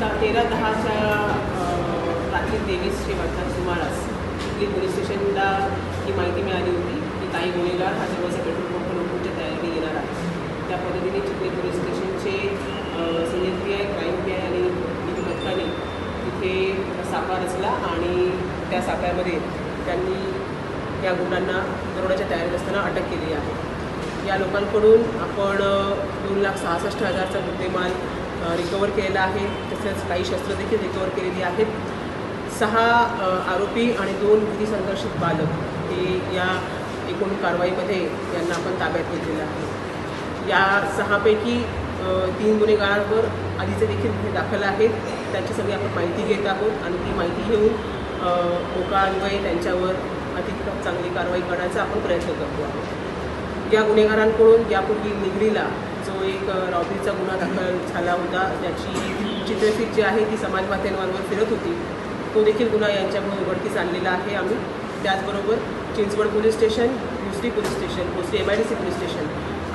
तेरा दहाच्या रात्री तेवीसशे वाटतात सुमारास चिखली पोलीस स्टेशनला ही माहिती मिळाली होती की काही गुन्हेगार हा जवळचा पेट्रोल पंप लुटूनच्या तयारीने येणार आहे. त्या पद्धतीने चिखली पोलीस स्टेशनचे senior P I crime P I आणि निधी तिथे सापळा रचला आणि त्या सापळ्यामध्ये त्यांनी या गुन्ह्यांना दरोड्याच्या तयारीत असताना अटक केली आहे. या लोकांकडून आपण दोन लाख सहासष्ट हजारचा मुद्देमाल रिकवर केलेला आहे. तसेच काही शस्त्र देखील रिकवर केलेली आहेत. सहा आरोपी आणि दोन विधी संघर्षित बालक हे या एकूण कारवाईमध्ये यांना आपण ताब्यात घेतलेलं आहे. या सहापैकी तीन गुन्हेगारांवर आधीचे देखील गुन्हे दाखल आहेत. त्यांची सगळी आपण माहिती घेत आहोत आणि ती माहिती घेऊन अ, मोकान्वये त्यांच्यावर अधिक चांगली कारवाई करण्याचा आपण प्रयत्न करतो आहोत. या गुन्हेगारांकडून यापूर्वी निगडीला तो एक रॉबीचा रॉबरीचा गुन्हा दाखल झाला होता. त्याची चित्रफित जी आहे ती समाजमाध्यमांवर फिरत होती. तो देखील गुन्हा यांच्यामुळे उघडकीस आणलेला आहे आम्ही. त्याचबरोबर Chinchwad police station Bhosari police station Bhosari M I D C police station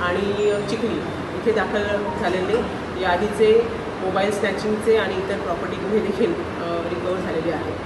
आणि चिखली इथे दाखल झालेले. या आधीचे मोबाईल स्नॅचिंगचे आणि इतर प्रॉपर्टी गुन्हे देखील रिकवर झालेले आहेत.